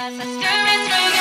But my stir is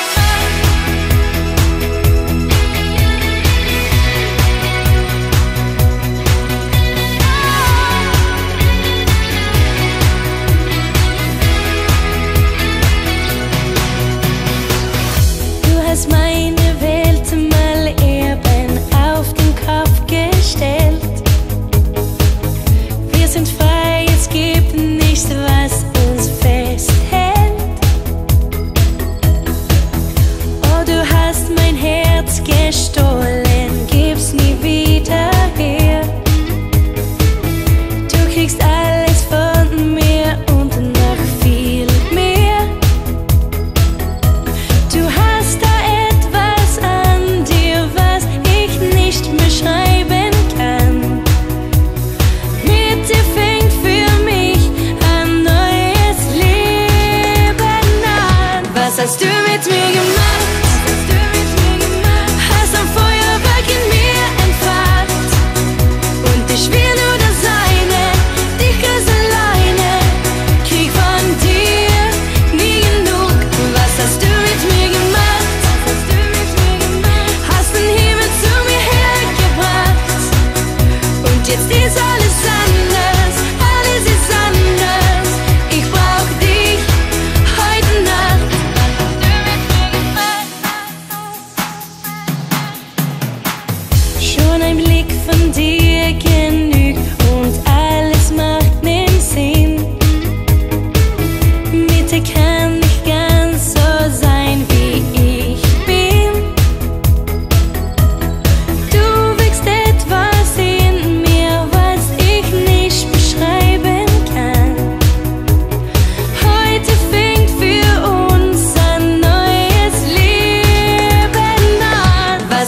gestohlen, gib's nie wieder her. Du kriegst alles von mir und noch viel mehr. Du hast da etwas an dir, was ich nicht beschreiben kann. Mit dir fängt für mich ein neues Leben an. Was hast du mit mir gemacht?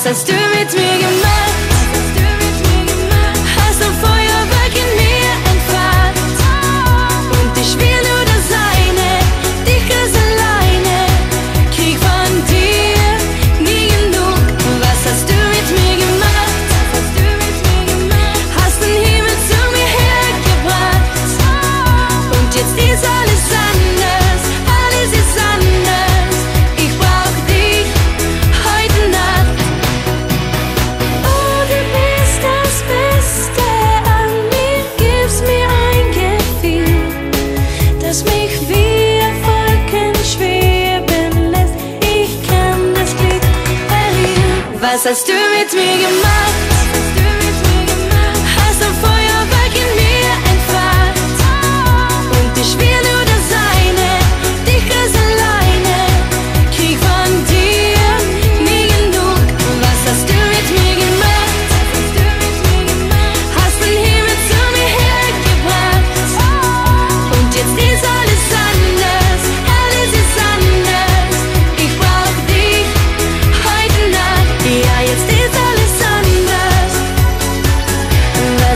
Sen stümit mig en Was hast du mit mir gemacht? Hast du Feuerwerk in mir entfacht. Und ich Spiele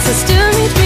sister meet me.